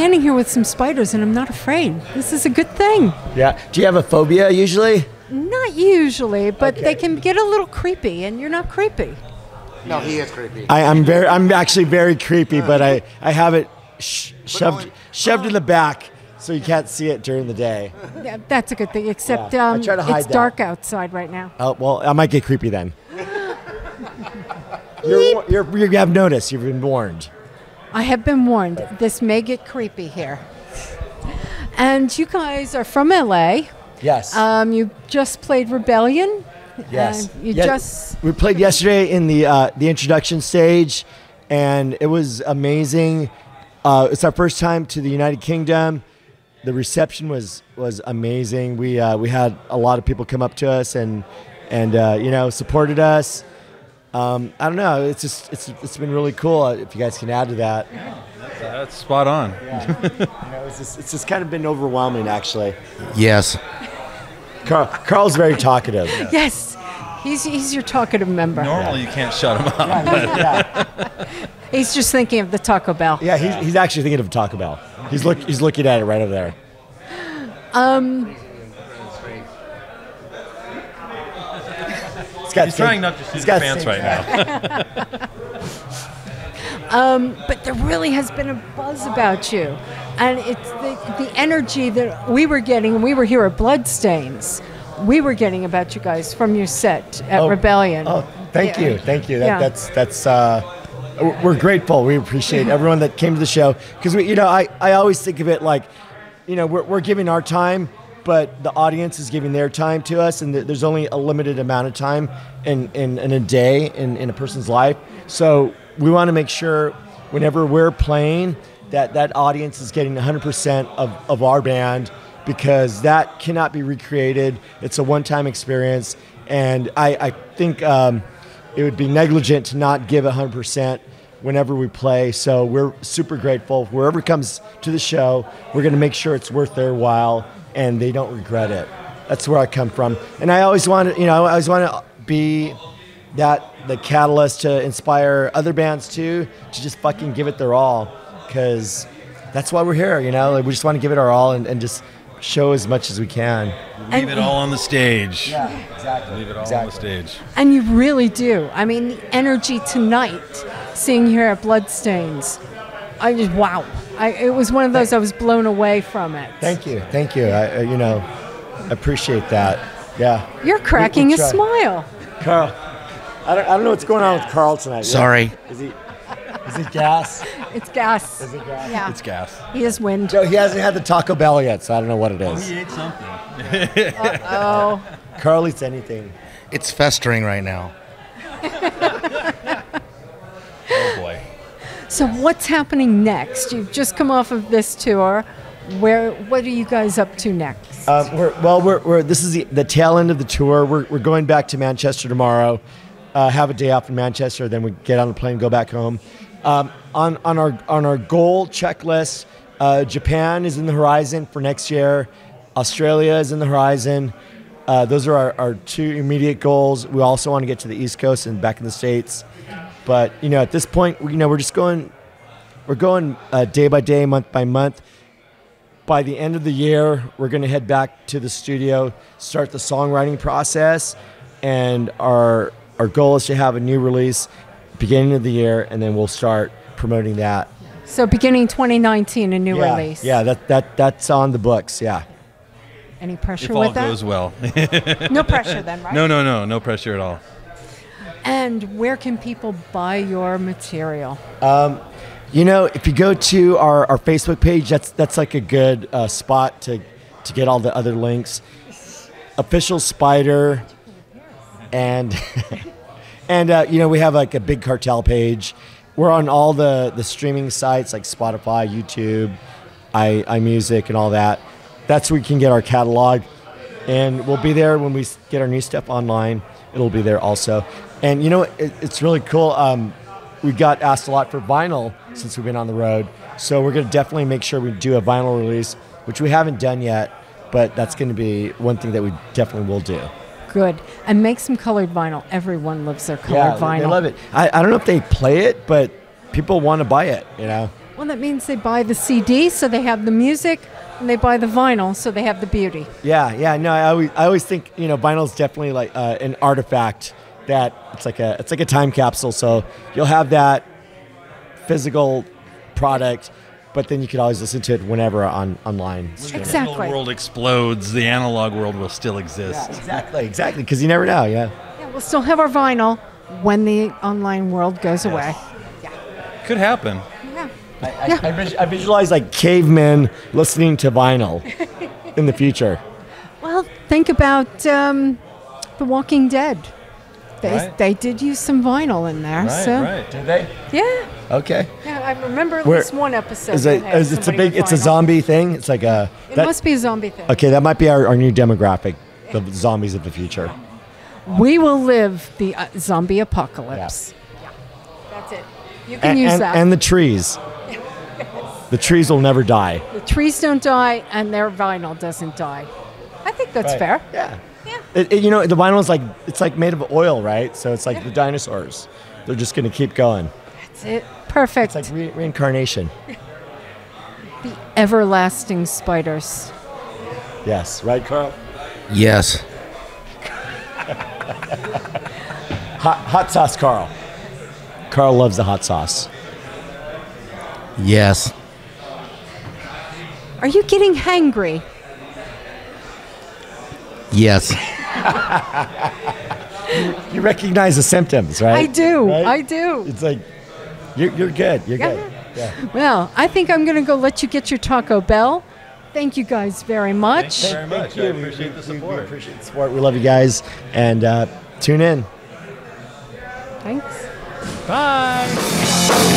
standing here with some spiders and I'm not afraid. This is a good thing. Yeah. Do you have a phobia usually? Not usually, but they can get a little creepy, and you're not creepy. No, he is creepy. I, I'm very. I'm actually very creepy, but I I have it sh- shoved only- shoved in the back so you can't see it during the day. Yeah, That's a good thing, except Yeah, I um, try to hide it's that. dark outside right now. Oh well, I might get creepy then. you're, wa- you're, you have noticed. You've been warned. I have been warned. This may get creepy here. And you guys are from LA. Yes. Um, you just played Rebellion. Yes. And you Yeah, just we played yesterday in the uh, the introduction stage, and it was amazing. Uh, it's our first time to the United Kingdom. The reception was was amazing. We uh, we had a lot of people come up to us and and uh, you know supported us. Um, I don't know. It's just it's it's been really cool. uh, If you guys can add to that, That's spot on. you know, it's just it's just kind of been overwhelming actually. Yes. Carl Carl's very talkative. yes, he's he's your talkative member. Normally, you can't shut him up. yeah. He's just thinking of the Taco Bell. Yeah, he's, he's actually thinking of Taco Bell. He's look he's looking at it right over there. Um, He's, got He's trying not to see he's the got pants right now. um, but there really has been a buzz about you, and it's the the energy that we were getting. when We were here at Bloodstains. We were getting about you guys from your set at Oh, Rebellion. Oh, thank Yeah. you, thank you. That, Yeah. That's that's. Uh, we're grateful. We appreciate everyone that came to the show because we, you know, I, I always think of it like, you know, we're, we're giving our time, but the audience is giving their time to us, and there's only a limited amount of time in, in, in a day in, in a person's life. So we want to make sure whenever we're playing that that audience is getting 100% of, of our band because that cannot be recreated. It's a one-time experience, and I, I think um, it would be negligent to not give 100% whenever we play. So we're super grateful. Wherever comes to the show, we're going to make sure it's worth their while and they don't regret it. That's where I come from. And I always want to, you know, I always want to be that the catalyst to inspire other bands too to just fucking give it their all because that's why we're here, you know? Like, we just want to give it our all and, and just show as much as we can. Leave it all on the stage. Yeah, exactly. Leave it all on the stage. And you really do. I mean, the energy tonight, seeing here at Bloodstains, I just wow. I, it was one of those I was blown away from it. Thank you, thank you. I, I you know, appreciate that. Yeah, You're cracking we a smile. Carl. I don't, I don't know what's going on with Carl tonight. Sorry. Is he? Is it gas? It's gas. Is it gas? Yeah. It's gas. He is wind. No, he hasn't had the Taco Bell yet, so I don't know what it oh, is. He ate something. Oh, Carl eats anything. It's festering right now. Oh boy. So what's happening next? You've just come off of this tour. Where? What are you guys up to next? Um, we're, well, we're, we're, this is the, the tail end of the tour. We're, we're going back to Manchester tomorrow. Uh, have a day off in Manchester, then we get on the plane, go back home. Um, on, on our on our goal checklist, uh, Japan is in the horizon for next year. Australia is in the horizon. Uh, those are our, our two immediate goals. We also want to get to the East Coast and back in the states. But you know, at this point, you know, we're just going, we're going uh, day by day, month by month by the end of the year, we're going to head back to the studio, start the songwriting process, and our our goal is to have a new release beginning of the year, and then we'll start promoting that. So beginning 2019, a new yeah, release. Yeah, that that that's on the books. Yeah. Any pressure If all with that? goes well. no pressure then, right? no, no, no, no pressure at all. And where can people buy your material? You know, if you go to our, our Facebook page, that's that's like a good uh, spot to to get all the other links. Official Spider, and and uh, you know we have like a big cartel page. We're on all the the streaming sites like Spotify, YouTube, i iMusic, and all that. That's where we can get our catalog, and we'll be there when we get our new stuff online. It'll be there also. And you know, it, it's really cool. Um, we got asked a lot for vinyl since we've been on the road, so we're gonna definitely make sure we do a vinyl release, which we haven't done yet. But that's going to be one thing that we definitely will do. Good. And make some colored vinyl. Everyone loves their colored they- vinyl. they love it. I, I don't know if they play it, but people want to buy it. You know. Well, that means they buy the CD so they have the music, and they buy the vinyl so they have the beauty. Yeah, yeah. No, I always, I always think you know vinyl is definitely like uh, an artifact that it's like a it's like a time capsule. So you'll have that physical product, but then you could always listen to it whenever on online. streaming. Exactly. The world explodes. The analog world will still exist. Exactly, exactly. Because you never know. Yeah. Yeah, we'll still have our vinyl when the online world goes away. Yeah. Could happen. Yeah. I, I, vis- I visualize like cavemen listening to vinyl in the future. Well, think about um, The Walking Dead. They, Right. they did use some vinyl in there. Right, so right. Did they? yeah, Okay. yeah, I remember at least one episode. Is that it? had Is it's a big? It's a zombie thing. It's like a. It that- must be a zombie thing. Okay, that might be our, our new demographic, the zombies of the future. We will live the uh, zombie apocalypse. Yeah. That's it. You can and, use and, that. and the trees. The trees will never die. the trees don't die, and their vinyl doesn't die. I think that's fair. Yeah. Yeah. It, it- you know, the vinyl is like it's like made of oil, right? So it's like the dinosaurs. They're just going to keep going. That's it. Perfect. It's like re- reincarnation. the everlasting spiders. Yes, right, Carl. Yes. Hot, hot sauce, Carl. Carl loves the hot sauce. Yes. Are you getting hangry? Yes. You recognize the symptoms, right? I do. Right? I do. It's like you're, you're good. You're Yeah. good. Yeah. Well, I think I'm going to go let you get your Taco Bell. Thank you guys very much. Very much. I appreciate the support. We support. appreciate the support. We love you guys, and uh, tune in. Thanks. Bye.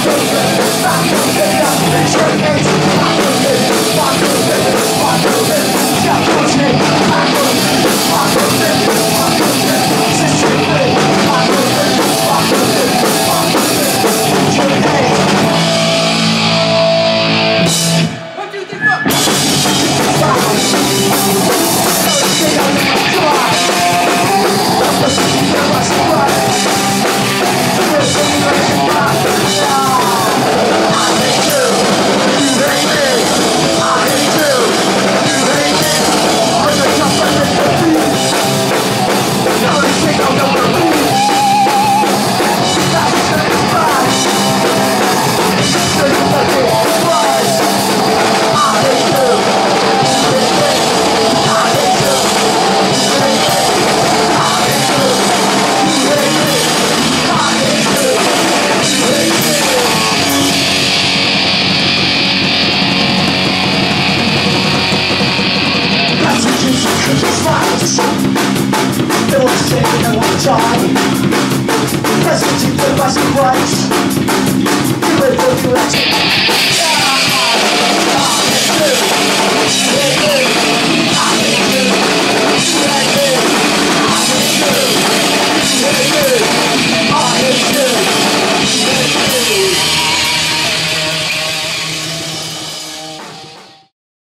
I'm fucking chaos, fucking chaos and I try Let's get to the You live with your action